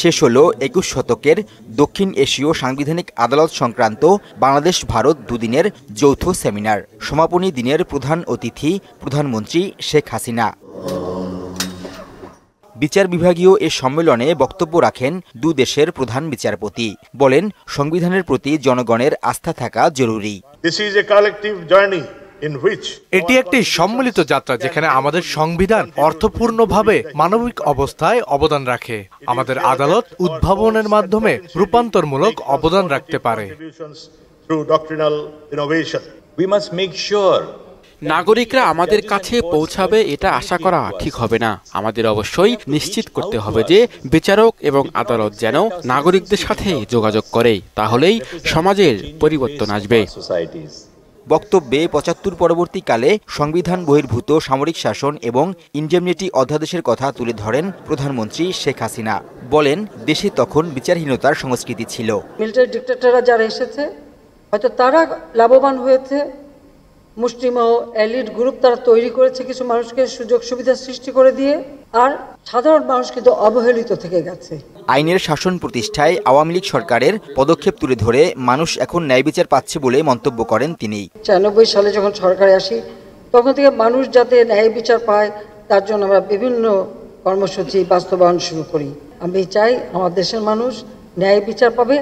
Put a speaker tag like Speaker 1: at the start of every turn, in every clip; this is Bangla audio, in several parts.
Speaker 1: শেষ হল একুশ শতকের দক্ষিণ এশীয় সাংবিধানিক আদালত সংক্রান্ত বাংলাদেশ ভারত দুদিনের যৌথ সেমিনার। সমাপনী দিনের প্রধান অতিথি প্রধানমন্ত্রী শেখ হাসিনা। বিচার বিভাগীয় এ সম্মেলনে বক্তব্য রাখেন দু দেশের প্রধান বিচারপতি। বলেন, সংবিধানের প্রতি জনগণের আস্থা থাকা জরুরি।
Speaker 2: A collective journey. in which
Speaker 3: এটি একটি সম্মিলিত যাত্রা যেখানে আমাদের সংবিধান অর্থপূর্ণভাবে মানবিক অবস্থায় অবদান রাখে। আমাদের আদালত উদ্ভাবনের মাধ্যমে রূপান্তরমূলক অবদান রাখতে পারে।
Speaker 4: নাগরিকরা আমাদের কাছে পৌঁছাবে এটা আশা করা ঠিক হবে না। আমাদের অবশ্যই নিশ্চিত করতে হবে যে বিচারক এবং আদালত যেন নাগরিকদের সাথে যোগাযোগ করে তাহলেই সমাজের পরিবর্তন আসবে.
Speaker 1: বক্তব্যে পঁচাত্তর পরবর্তীকালে সংবিধান বহির্ভূত সামরিক শাসন এবং ইন্ডেমনিটি অধ্যাদেশের কথা তুলে ধরেন প্রধানমন্ত্রী শেখ হাসিনা। বলেন, দেশে তখন বিচারহীনতার সংস্কৃতি ছিল।
Speaker 5: মিলিটারি ডিক্টেটররা যারা এসেছে, হয়তো তারা লাভবান হয়েছে মুষ্টিমেয় এলিট গ্রুপ তারা তৈরি করেছে কিছু মানুষকে সুযোগ সুবিধা সৃষ্টি করে দিয়ে আর সাধারণ মানুষ কিন্তু অবহেলিত থেকে গেছে।
Speaker 1: আইনের শাসন প্রতিষ্ঠায় আওয়ামী লীগ সরকারের পদক্ষেপ তুলে ধরে মানুষ এখন ন্যায় বিচার পাচ্ছে বলে মন্তব্য করেন তিনি।
Speaker 5: ছিয়ানব্বই সালে যখন সরকারে আসি তখন থেকে মানুষ যাতে ন্যায় বিচার পায় তার জন্য আমরা বিভিন্ন কর্মসূচি বাস্তবায়ন শুরু করি। আমি চাই আমার দেশের মানুষ ন্যায় বিচার পাবে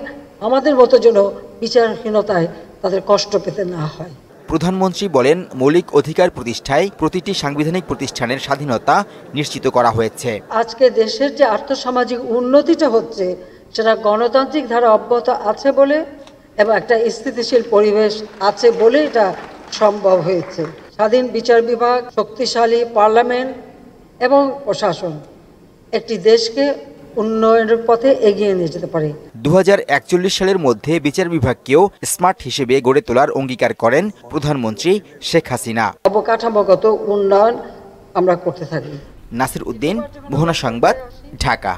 Speaker 5: আমাদের মতো যেন বিচারহীনতায় তাদের কষ্ট পেতে না হয়।
Speaker 1: প্রধানমন্ত্রী বলেন, মৌলিক অধিকার প্রতিষ্ঠায় প্রতিটি সাংবিধানিক প্রতিষ্ঠানের স্বাধীনতা নিশ্চিত করা হয়েছে।
Speaker 5: আজকে দেশের যে আর্থসামাজিক উন্নতিটা হচ্ছে, সেটা গণতান্ত্রিক ধারা অব্যাহত আছে বলে এবং একটা স্থিতিশীল পরিবেশ আছে বলে এটা সম্ভব হয়েছে। স্বাধীন বিচার বিভাগ, শক্তিশালী পার্লামেন্ট এবং প্রশাসন একটি দেশকে উন্নয়নের পথে এগিয়ে নিয়ে যেতে পারে।
Speaker 1: দু হাজার একচল্লিশ সালের মধ্যে বিচার বিভাগকেও স্মার্ট হিসেবে গড়ে তোলার অঙ্গীকার করেন প্রধানমন্ত্রী শেখ হাসিনা।
Speaker 5: অবকাঠামোগত উন্নয়ন আমরা করতে থাকি।
Speaker 1: নাসির উদ্দিন মোহনা সংবাদ ঢাকা।